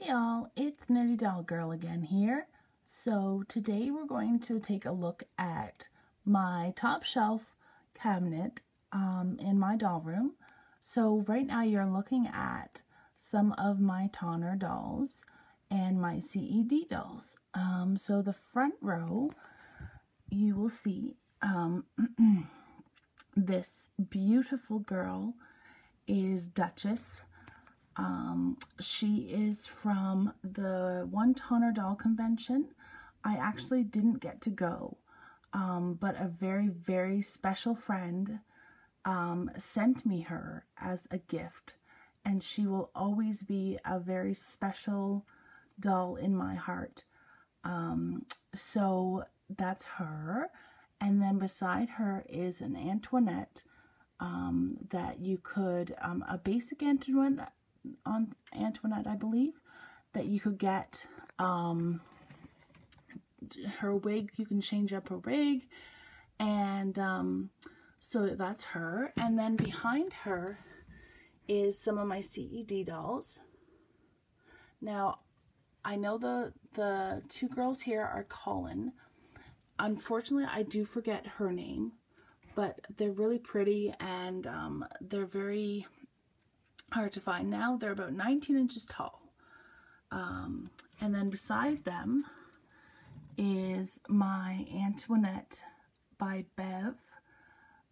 Hey y'all, it's Nerdy Doll Girl again here. So today we're going to take a look at my top shelf cabinet um, in my doll room. So right now you're looking at some of my Tonner dolls and my CED dolls. Um, so the front row, you will see um, this beautiful girl is Duchess um, she is from the One Tonner Doll Convention. I actually didn't get to go, um, but a very, very special friend um, sent me her as a gift, and she will always be a very special doll in my heart. Um, so that's her. And then beside her is an Antoinette um, that you could, um, a basic Antoinette on Antoinette, I believe, that you could get um, her wig. You can change up her wig. And um, so that's her. And then behind her is some of my CED dolls. Now, I know the, the two girls here are Colin. Unfortunately, I do forget her name, but they're really pretty and um, they're very hard to find now. They're about 19 inches tall. Um, and then beside them is my Antoinette by Bev.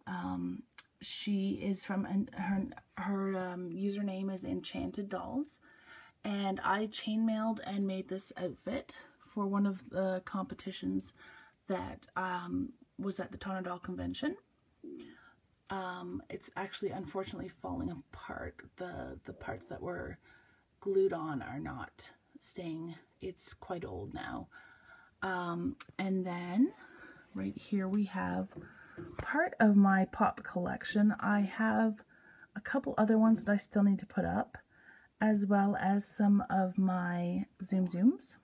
Um, she is from, her, her um, username is Enchanted Dolls. And I chainmailed and made this outfit for one of the competitions that um, was at the Tonner Doll Convention. Um, it's actually unfortunately falling apart. The, the parts that were glued on are not staying. It's quite old now. Um, and then right here we have part of my pop collection. I have a couple other ones that I still need to put up, as well as some of my Tsum Tsums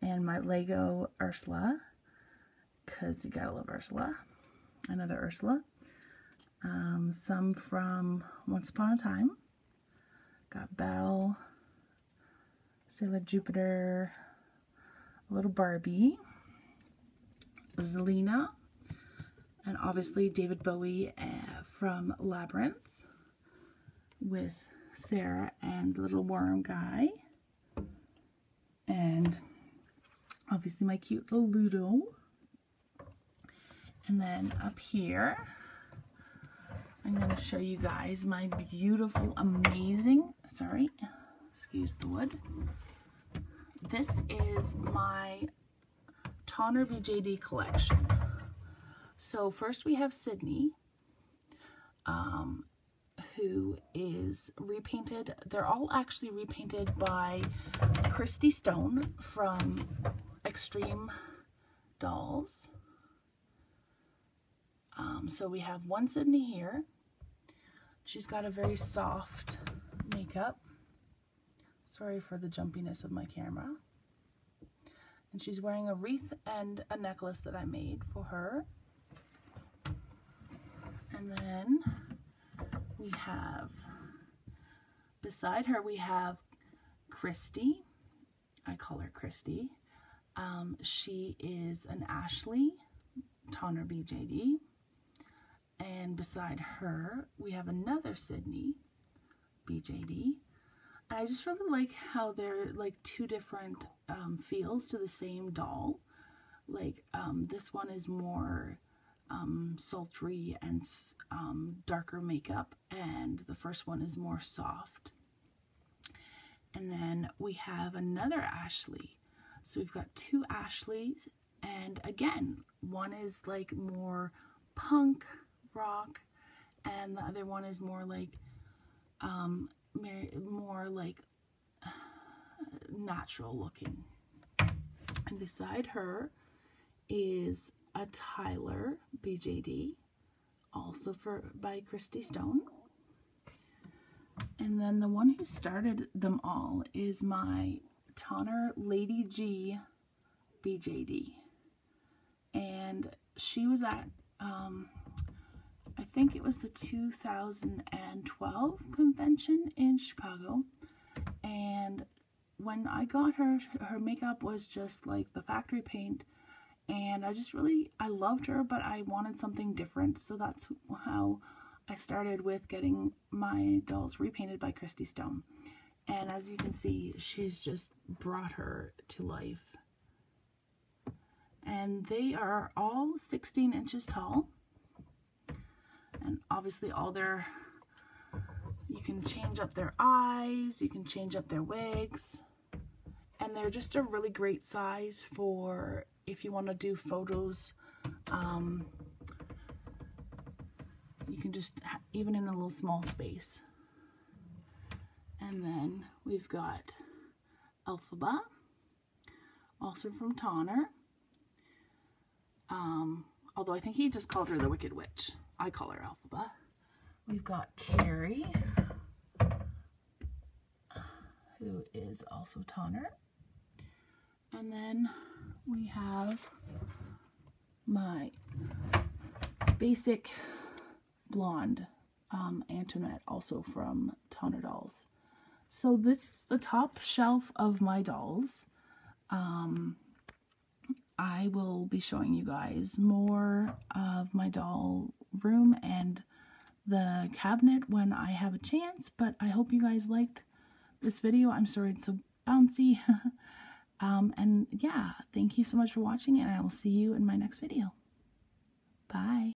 and my Lego Ursula, because you gotta love Ursula. Another Ursula um, some from Once Upon a Time. Got Belle, Sailor Jupiter, a little Barbie, Zelina, and obviously David Bowie uh, from Labyrinth with Sarah and little worm guy. And obviously my cute little Ludo. And then up here, I'm going to show you guys my beautiful, amazing, sorry, excuse the wood. This is my Tonner BJD collection. So first we have Sydney, um, who is repainted. They're all actually repainted by Christy Stone from Extreme Dolls. Um, so we have one Sydney here. She's got a very soft makeup. Sorry for the jumpiness of my camera. And she's wearing a wreath and a necklace that I made for her. And then we have, beside her, we have Christy. I call her Christy. Um, she is an Ashley Tonner BJD. And beside her, we have another Sydney, BJD. I just really like how they're like two different um, feels to the same doll. Like um, this one is more um, sultry and um, darker makeup, and the first one is more soft. And then we have another Ashley. So we've got two Ashleys, and again, one is like more punk, rock, and the other one is more like, um, more like natural looking. And beside her is a Tyler BJD, also for by Christy Stone. And then the one who started them all is my Tonner Lady G BJD. And she was at um, I think it was the 2012 convention in Chicago, and when I got her, her makeup was just like the factory paint and I just really, I loved her, but I wanted something different. So that's how I started with getting my dolls repainted by Christy Stone. And as you can see, she's just brought her to life. And they are all 16 inches tall. And obviously all their, you can change up their eyes, you can change up their wigs. And they're just a really great size for if you want to do photos. Um, you can just, even in a little small space. And then we've got Elphaba, also from Tonner. Um, although I think he just called her the Wicked Witch. I call her Elphaba. We've got Carrie, who is also Tonner. And then we have my basic blonde um, Antoinette, also from Tonner Dolls. So this is the top shelf of my dolls. Um, I will be showing you guys more of my doll room and the cabinet when I have a chance, but I hope you guys liked this video. I'm sorry it's so bouncy. um, and yeah, thank you so much for watching and I will see you in my next video. Bye.